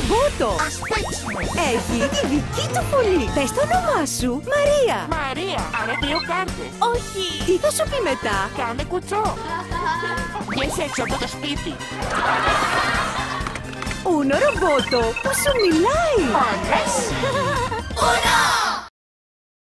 ρομπότο. Ας παίξουμε. Έχει τη δική του φωνή. Πες το όνομά σου, Μαρία. Μαρία, άρα δύο κάρτες. Όχι. Τι θα σου πει μετά; Κάνε κουτσό. Βγες έξω από το σπίτι. Ούνο ρομπότο που σου μιλάει. Μ' αρέσει.